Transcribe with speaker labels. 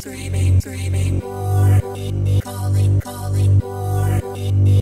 Speaker 1: screaming, screaming more, calling, calling more.